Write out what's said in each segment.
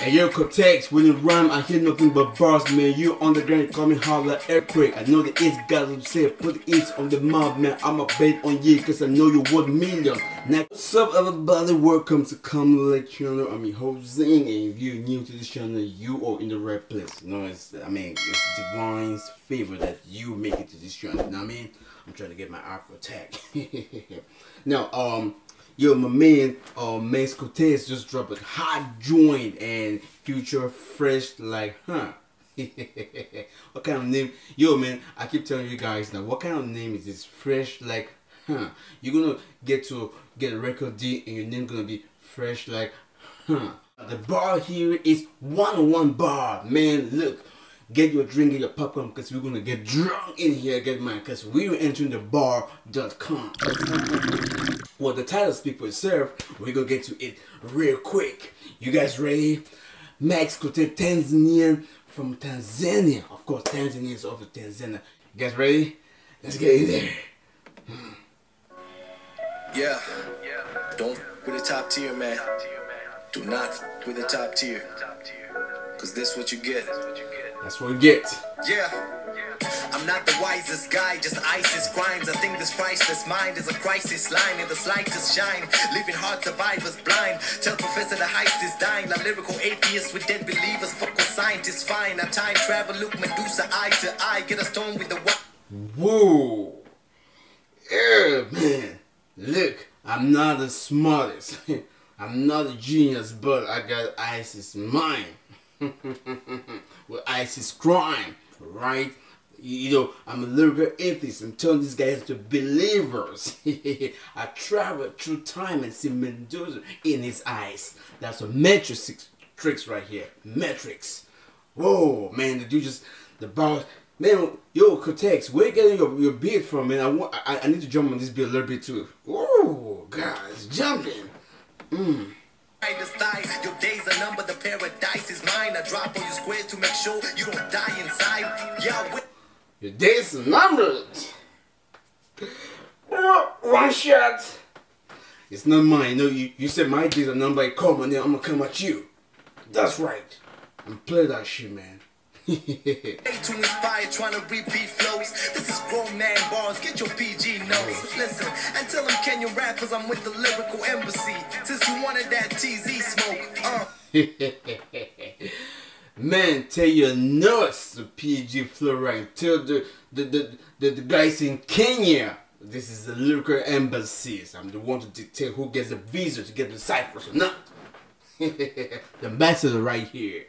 And your Cortez, when you rhyme, I hear nothing but bars, man. You on the ground, call me holla earthquake. I know the East got to say, put the East on the mob, man. I'm a bet on you, cause I know you worth millions. Now, what's up, everybody? Welcome to Come Like channel. I'm your and if you're new to this channel, you are in the right place. You know, it's, I mean, it's divine's favor that you make it to this channel. You know what I mean? I'm trying to get my art attack. now, um, Yo, my man, uh, Max Cortez just dropped a hot joint and future fresh like, huh? what kind of name? Yo, man, I keep telling you guys now, what kind of name is this? Fresh like, huh? You're gonna get to get a record deal and your name gonna be fresh like, huh? The bar here is one-on-one bar, man. Look, get your drink and your popcorn because we're gonna get drunk in here, get mine, because we're entering the bar.com. Well, the title speak for itself. We're gonna get to it real quick. You guys ready? Max Kote Tanzanian from Tanzania. Of course, Tanzania is of Tanzania. You guys ready? Let's get in there. Yeah. Don't with the top tier, man. Do not with the top tier. Cause this what you get. That's what you get. Yeah. I'm not the wisest guy, just ISIS crimes. I think this priceless mind is a crisis line in the slightest shine. Living hard survivors blind. Tell Professor the heist is dying. Like lyrical atheists with dead believers. Fuck with scientists fine. I time travel, look Medusa eye to eye. Get a stone with the what? Whoa. Yeah, man. Look, I'm not the smartest. I'm not a genius, but I got ISIS mind. with ISIS crime, right? You know, I'm a lyrical atheist. I'm telling these guys to believers. I travel through time and see Medusa in his eyes. That's a matrix tricks right here. Matrix. Whoa, man, the dude just the boss. Man, yo, Cortez, where you getting your, your beat from, man? I want, I, I need to jump on this beat a little bit too. Oh, guys, jumping. Mm. Your days are numbered, the paradise is mine. I drop on your square to make sure you don't die inside. Yeah, your days are numbered. One shot. It's not mine. No, you, you said my days are numbered. Come on, now I'm gonna come at you. That's right. I'm play that shit, man. to inspire, trying to repeat flows. This is grown man bars. Get your PG notes. Listen, and tell them Kenyan rappers I'm with the lyrical embassy. Since you wanted that TZ smoke, uh. Man, tell your nurse the PG right. Tell the the, the the guys in Kenya. This is the lyrical embassies. I'm the one to dictate who gets the visa to get the ciphers or not. the ambassador right here.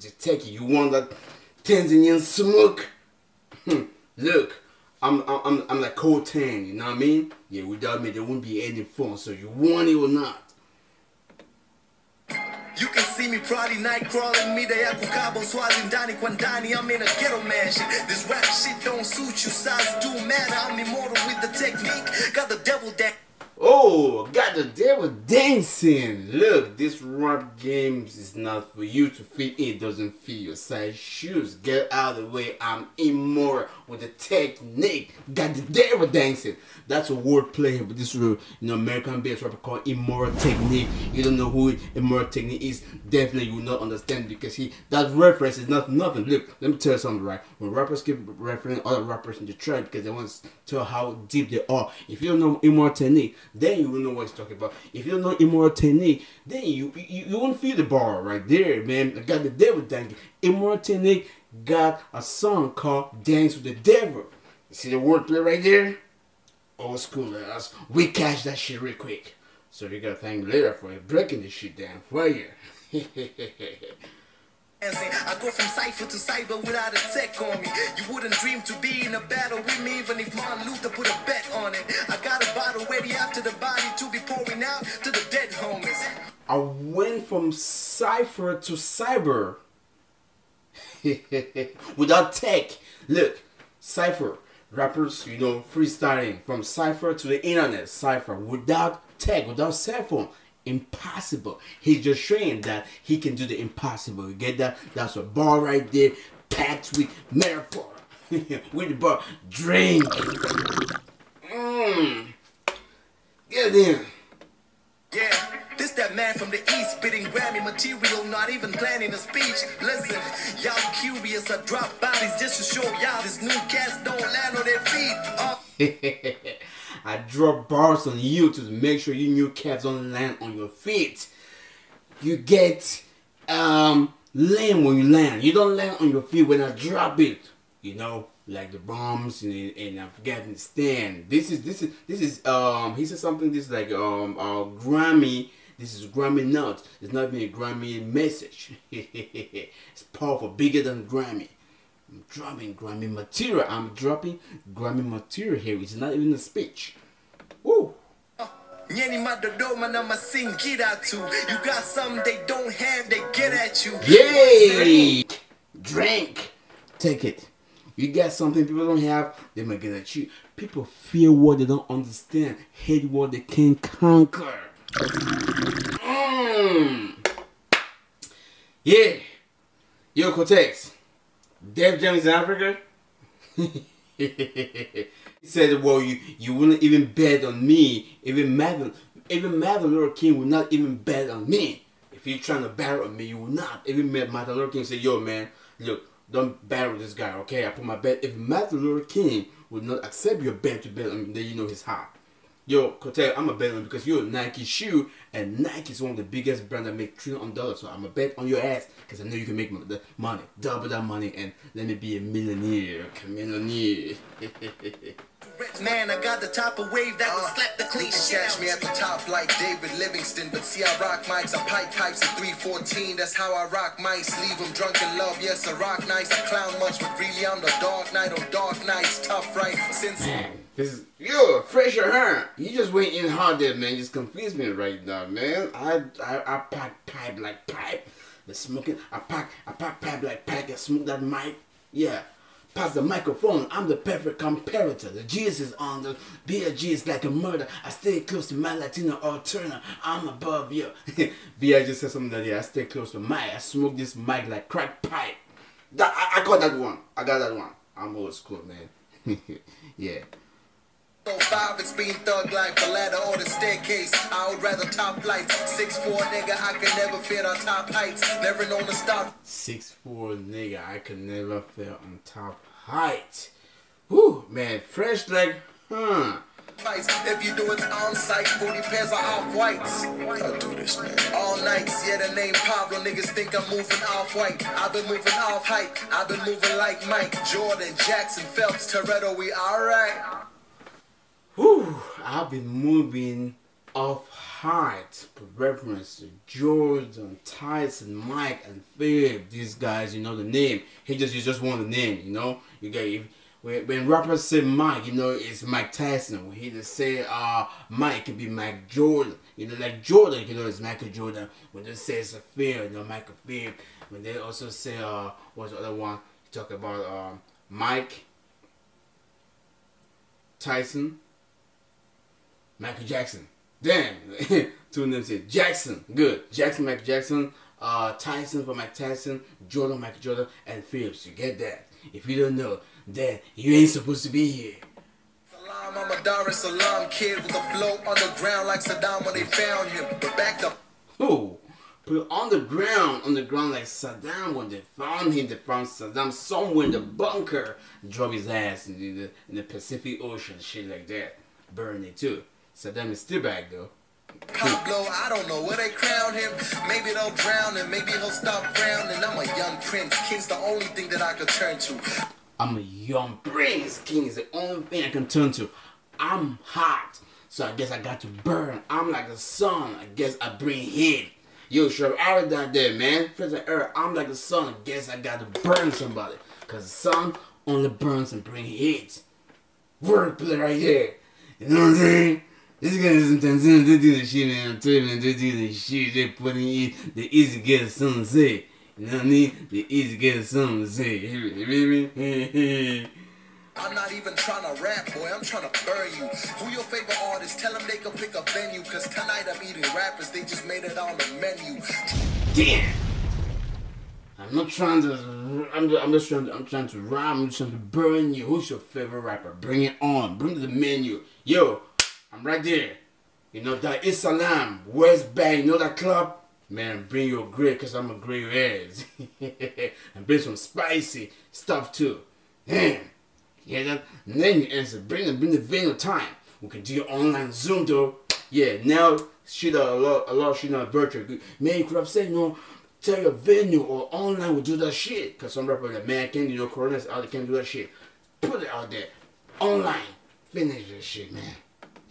Detective, you want that Tanzanian smoke? Hmm, look, I'm I'm I'm like cold tan, you know what I mean? Yeah, without me there won't be any fun. So you want it or not? You can see me probably night crawling mida ya kukabo swazi ndani kwa ndani I'm in a ghetto mansion. This rap shit don't suit you size do matter. I'm immortal with the technique Got the devil that Oh, got the devil dancing. Look, this rap games is not for you to fit in. It doesn't fit your size shoes. Get out of the way. I'm immortal with the technique. Got the devil dancing. That's a word play but this uh, you know American based rapper called Immortal Technique. You don't know who Immortal Technique is. Definitely you will not understand because he that reference is not nothing. Look, let me tell you something right. When rappers keep referencing other rappers in the track because they want to tell how deep they are. If you don't know Immortal Technique, then you will know what he's talking about. If you don't know Immortal Technique, then you you, you won't feel the bar right there, man. I got the devil dancing. Immortal Technique got a song called Dance with the Devil. You see the wordplay right there? Old school us. We catch that shit real quick. So you gotta thank later for breaking this shit down for you. I go from cipher to cyber without a tech on me. You wouldn't dream to be in a battle with me, even if Martin Luther put a bet on it. I got a bottle ready after the body to be pouring out to the dead homies. I went from cipher to cyber without tech. Look, cipher rappers, you know, freestyling from cipher to the internet, cipher without tech, without cell phone impossible. He's just showing that he can do the impossible. You get that? That's a bar right there, packed with metaphor. with the bar, drink. Mmm. Get in. Yeah, this that man from the east, spitting Grammy material, not even planning a speech. Listen, y'all curious, I drop bodies just to show y'all this new cats don't land on their feet. Uh, I drop bars on you to make sure you new cats don't land on your feet. You get um lame when you land. You don't land on your feet when I drop it. You know, like the bombs in, in Afghanistan. This is this is this is um he said something this is like um Grammy this is Grammy not. It's not even a Grammy message. it's powerful, bigger than Grammy. I'm dropping Grammy material. I'm dropping Grammy material here. It's not even a speech. Woo! Nyeni madodoma na masingira tu. You got something they don't have, they get at you. Yay! Drink. Take it. You got something people don't have, they might get at you. People fear what they don't understand, hate what they can't conquer. Mm. Yeah. Yo, Cortez. Def Jam is in Africa? he said, well, you, you wouldn't even bet on me. Even Martin, even Martin Luther King would not even bet on me. If you're trying to battle on me, you will not. Even Martin Luther King said, yo, man, look, don't battle this guy, okay? I put my bet. If Martin Luther King would not accept your bet to bet on me, then you know his heart. Yo, Cortez, I'm a bet on because you're a Nike shoe, and Nike is one of the biggest brands that make trillion dollars. So I'm a bet on your ass because I know you can make the money, double that money, and let me be a millionaire, a millionaire. Man, I got the type of wave that will uh, slap the clean shit Catch me at the top like David Livingstone, but see I rock mics, I pipe pipes at 314. That's how I rock mics, leave them drunk in love. Yes, I rock nice, I clown much, but really I'm the dark knight on dark nights, tough right since. Man, is yo fresher hair. You just went in hard there, man. You just confused me right now, man. I I, I pack pipe like pipe. The smoking, I pack I pack pipe like pipe. I smoke that mic. Yeah. Pass the microphone. I'm the perfect comparator. The is on the BLG is like a murder. I stay close to my Latino alternative. I'm above you. B.I. just said something that yeah, I stay close to my. I smoke this mic like crack pipe. That I, I got that one. I got that one. I'm old school, man. yeah. So five, it's been thug life, the ladder or the staircase. I would rather top flights. Six four nigga, I can never fit on top heights. Never known to stop. Six four nigga, I could never fit on top height. Whew, man, fresh like, huh? If you do it on site, 40 pairs of off whites. Gotta do this, man. All nights, yeah, the name Pablo. Niggas think I'm moving off white. I've been moving off height. I've been moving like Mike, Jordan, Jackson, Phelps, Toretto. We alright. Whew, I've been moving off height, reference Jordan, Tyson, Mike, and Philip. These guys, you know the name. He just you just want the name, you know. You get if, when, when rappers say Mike, you know it's Mike Tyson. When he just say uh Mike, it be Mike Jordan. You know, like Jordan, you know, it's Michael Jordan. When they say it's a Phil, you know, Michael Phil. When they also say uh what's the other one? Talk about um Mike Tyson. Michael Jackson. Damn. Two of them said Jackson. Good. Jackson, Michael Jackson. Uh, Tyson for Mike Tyson. Jordan, Michael Jordan. And Phillips. You get that. If you don't know, then you ain't supposed to be here. Salam, I'm a Dar es Salaam kid with a flow underground like Saddam when they found him. But back the Oh, put on the ground, on the ground like Saddam when they found him. They found Saddam somewhere in the bunker. Drop his ass in the, in the Pacific Ocean, shit like that. Burn it too. Saddam is still back though. Pablo, I don't know where they crown him. Maybe they'll drown him, maybe he'll stop drowning. I'm a young prince, king's the only thing that I could turn to. I'm a young prince. King is the only thing I can turn to. I'm hot, so I guess I got to burn. I'm like the sun. I guess I bring heat. Yo, sure, out down there, man. Fresh air. I'm like the sun. I guess I got to burn somebody. Cause the sun only burns and bring heat. Wordplay right here. You know what I'm saying? This guy is intentional to do the shit, man. I'm telling you, they do the shit. They put in the easy get something to say. You know what I mean? The easy get something to say. You feel me? I'm not even trying to rap, boy. I'm trying to burn you. Who your favorite artist? Tell them they can pick a venue. Cause tonight I'm eating rappers. They just made it on the menu. Damn. I'm not trying to. I'm just, I'm just trying to. I'm trying to rhyme. I'm just trying to burn you. Who's your favorite rapper? Bring it on. Bring to the menu. Yo, I'm right there. You know that Islam, West Bank, you know that club? Man, bring your grill cause I'm a grill ass. and bring some spicy stuff too. Man, yeah, that and then you answer, bring the bring the venue time. We can do your online Zoom though. Yeah, now shit a lot a lot of shit not virtual. Man, you could have said, you know, tell your venue or online will do that shit. Cause some rapper like, man, can't, you know, Corona's out, can't do that shit. Put it out there. Online. Finish this shit, man.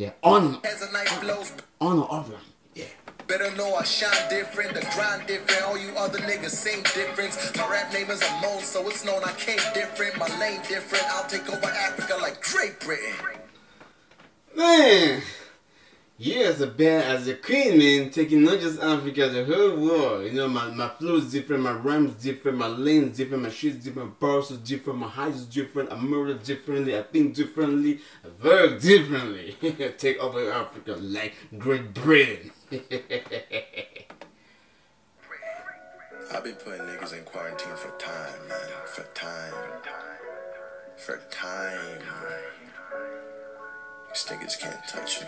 Yeah, on As a knife blows. on or offline. Yeah. Better know I shine different, the grind different. All you other niggas, same difference. My rap name is Amon, so it's known I came different. My lane different. I'll take over Africa like Great Britain. Man, you as a band, as a queen, man, taking not just Africa, the whole world. You know, my, my flow is different, my rhymes different, my lane's different, my shit's different, my bars is different, my height is different, I murder differently, I think differently, I work differently. Take over Africa like Great Britain. I've been putting niggas in quarantine for time, man. For time. For time. These niggas can't touch me.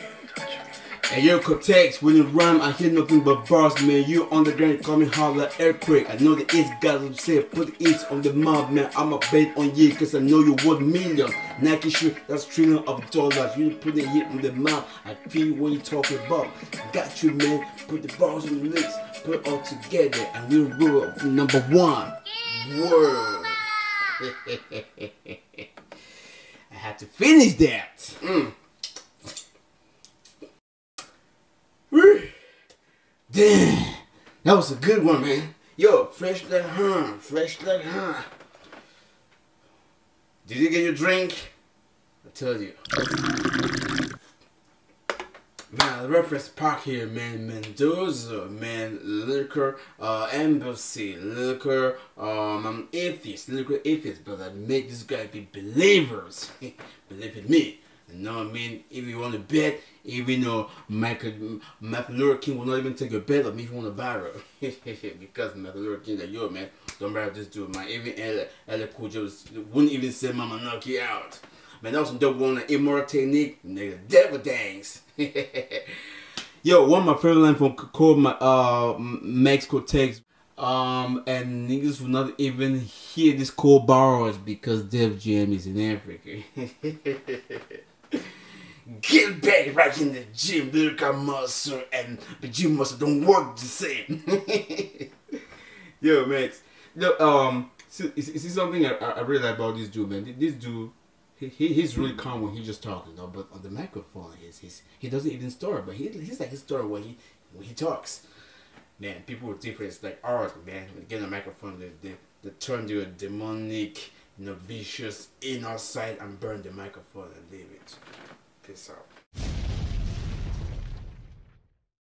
Hey yo, Cortez, when you rhyme, I hear nothing but bars, man. You on underground, call me holla earthquake. I know the East got say, put the East on the mob, man. I'm a bet on you, cause I know you worth millions. Nike shoe, that's trillion of dollars. You put the hit on the map, I feel what you talking about. Got you, man. Put the bars on the lips, put it all together, and we rule number one. World. I had to finish that. Mm. Woo. Damn, that was a good one, man. Yo, fresh like huh, fresh like huh. Did you get your drink? I tell you. Man, reference park here, man. Mendoza, man. Liquor, uh, embassy, liquor, um, I'm atheist, liquor atheist, but I make this guy be believers. Believe in me. You know what I mean? If you want to bet, even though Michael, Michael King will not even take a bet of me if you want to borrow. because Michael Lure King like, yo, man, don't borrow this dude, man. Even LL, LL Cool wouldn't even say Mama knock you out. Man, that was some dope one, like Immortal Technique, nigga, devil dance. Yo, one of my favorite lines from called my uh Max Cortez. Um, and niggas will not even hear this cold bars because Def Jam is in Africa. Get back right in the gym, lyrical muscle, and the gym muscle don't work the same. Yo, Max. Yo, um, see, see see something I, I really like about this dude, man. This dude, he, he he's really calm when he's just talking, though. But on the microphone, he's, he's he doesn't even start, but he, he's like his story when he when he talks. Man, people with different like art, man. When they get the microphone, they, they, they turn to a demonic, you know, vicious inner side and burn the microphone and leave it. Peace out.